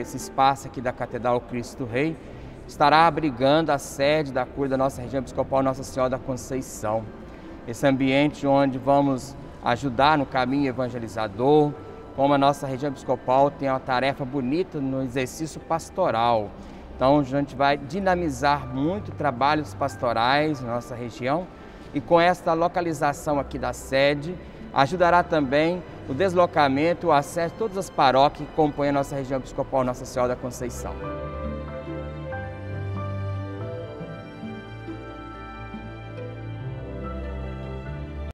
esse espaço aqui da Catedral Cristo Rei estará abrigando a sede da cura da nossa região episcopal Nossa Senhora da Conceição. Esse ambiente onde vamos ajudar no caminho evangelizador, como a nossa região episcopal tem uma tarefa bonita no exercício pastoral. Então a gente vai dinamizar muito trabalhos pastorais na nossa região e com esta localização aqui da sede ajudará também o deslocamento, o acesso todas as paróquias que compõem a nossa região episcopal Nossa Senhora da Conceição.